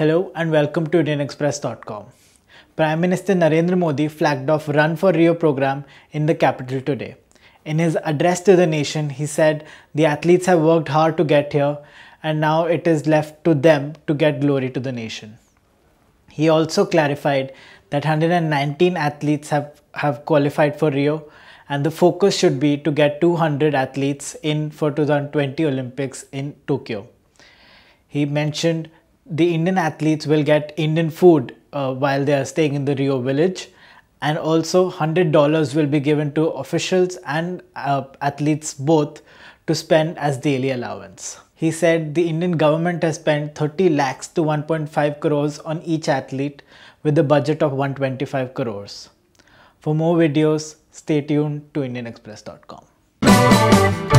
Hello and welcome to IndianExpress.com. Prime Minister Narendra Modi flagged off Run for Rio program in the capital today. In his address to the nation, he said the athletes have worked hard to get here and now it is left to them to get glory to the nation. He also clarified that 119 athletes have, have qualified for Rio and the focus should be to get 200 athletes in for 2020 Olympics in Tokyo. He mentioned the Indian athletes will get Indian food uh, while they are staying in the Rio village and also $100 will be given to officials and uh, athletes both to spend as daily allowance. He said the Indian government has spent 30 lakhs to 1.5 crores on each athlete with a budget of 125 crores. For more videos, stay tuned to IndianExpress.com.